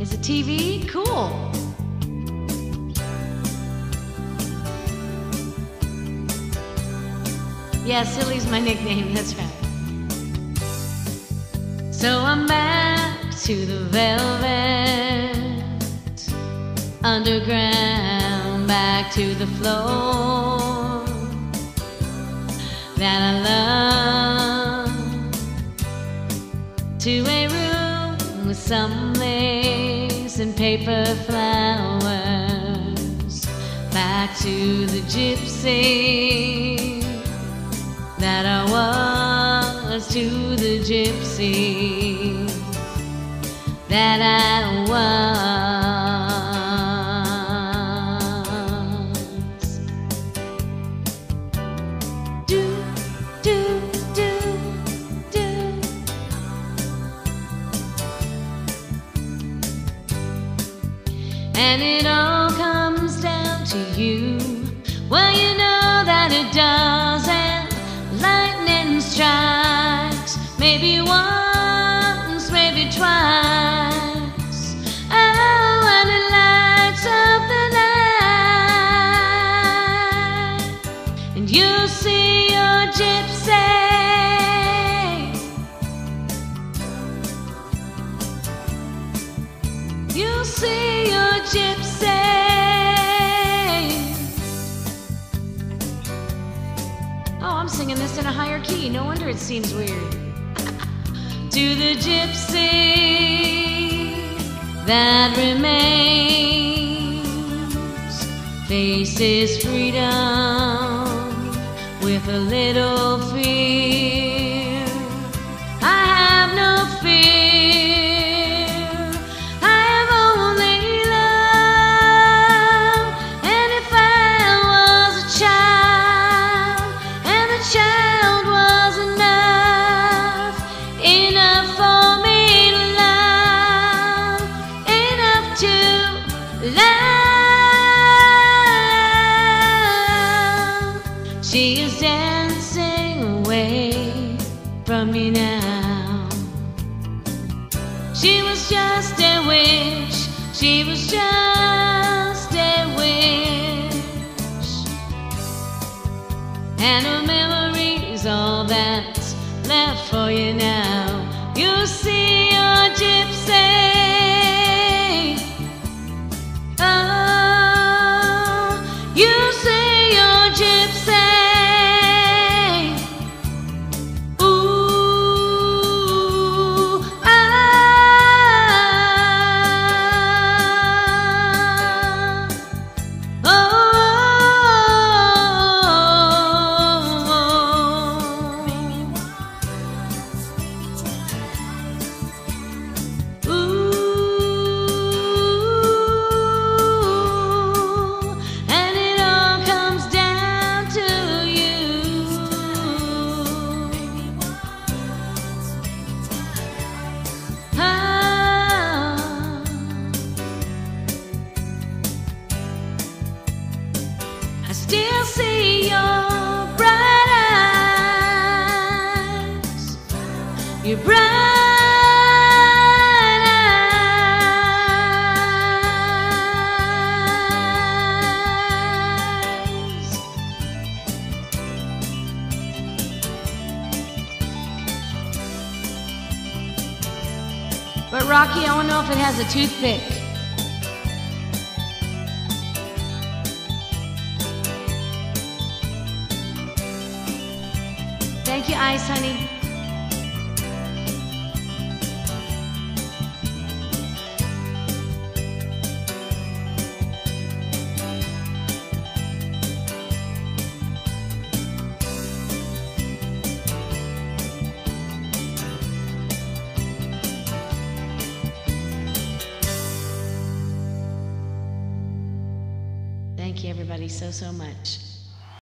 Is it TV? Cool. Yeah, Silly's my nickname, that's right. So I'm back to the velvet underground, back to the floor that I love. To a room with some and paper flowers, back to the gypsy that I was to the gypsy that I And it all comes down to you. Well, you know that it does, and lightning strikes maybe once, maybe twice. Singing this in a higher key. No wonder it seems weird. to the gypsy that remains, faces freedom with a little fear. From me now. She was just a wish. She was just a wish. And her memory's all that's left for you now. You But Rocky, I don't know if it has a toothpick. Thank you, Ice Honey. Everybody, so, so much.